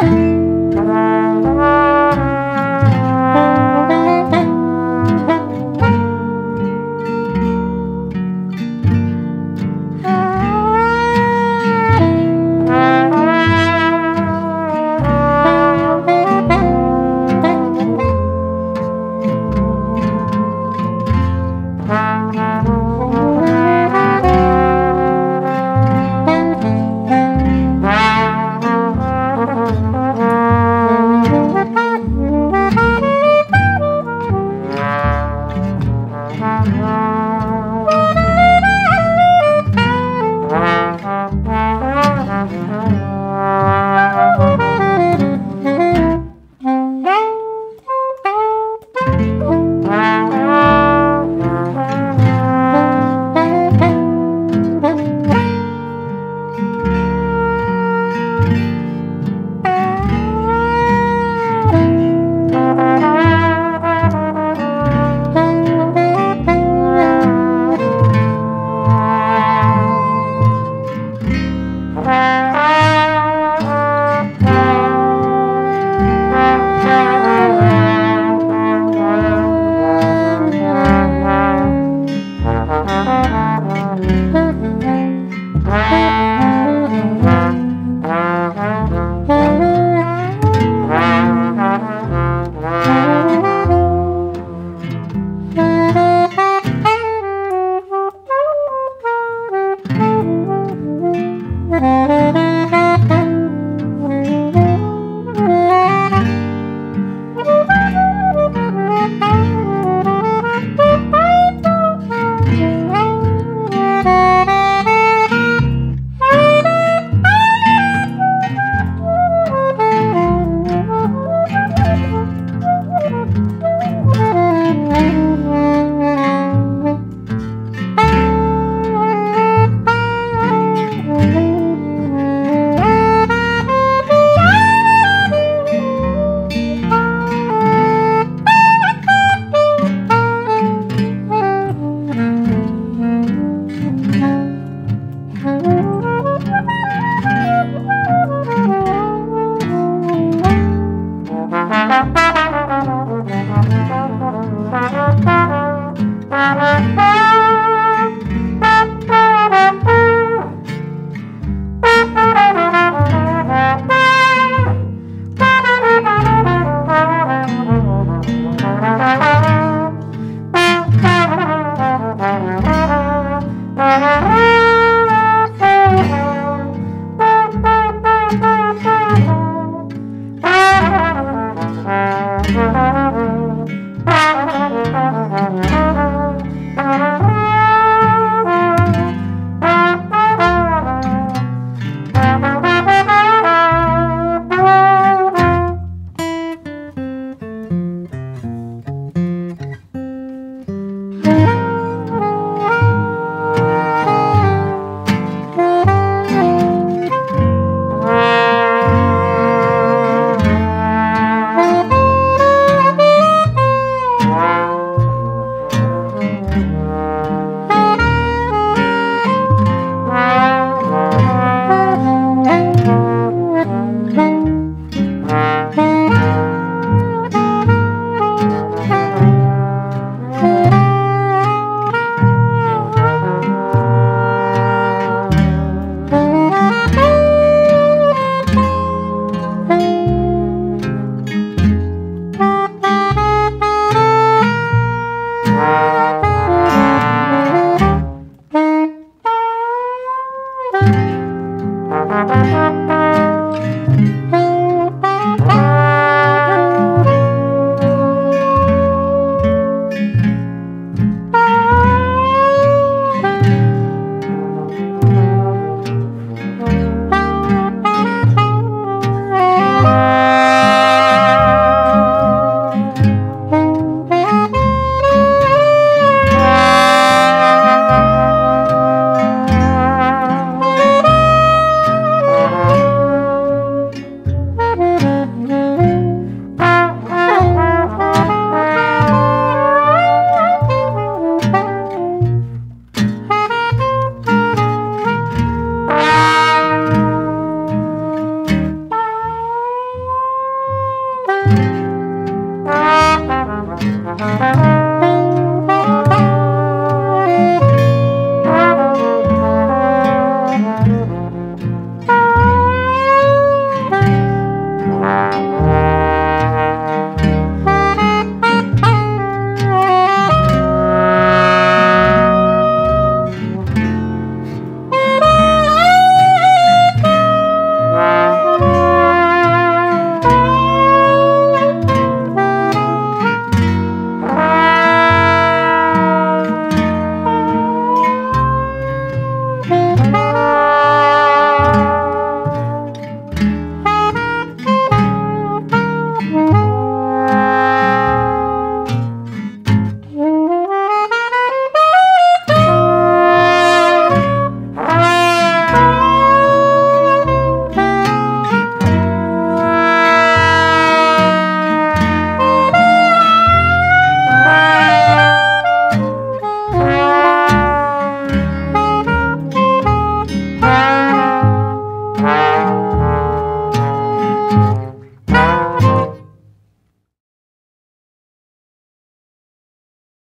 Bye. Bye.